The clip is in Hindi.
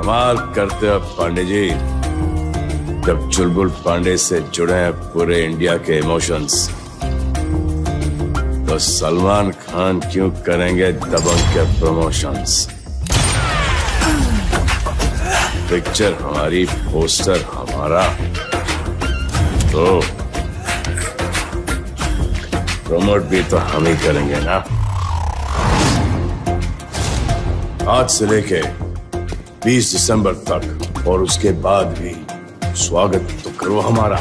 कमाल करते हो पांडे जी। जब चुलबुल पांडे से जुड़े हैं पूरे इंडिया के इमोशंस तो सलमान खान क्यों करेंगे दबंग के प्रमोशंस पिक्चर हमारी पोस्टर हमारा। तो प्रमोट भी तो हम ही करेंगे ना। आज से लेके 20 दिसंबर तक और उसके बाद भी स्वागत तो करो हमारा।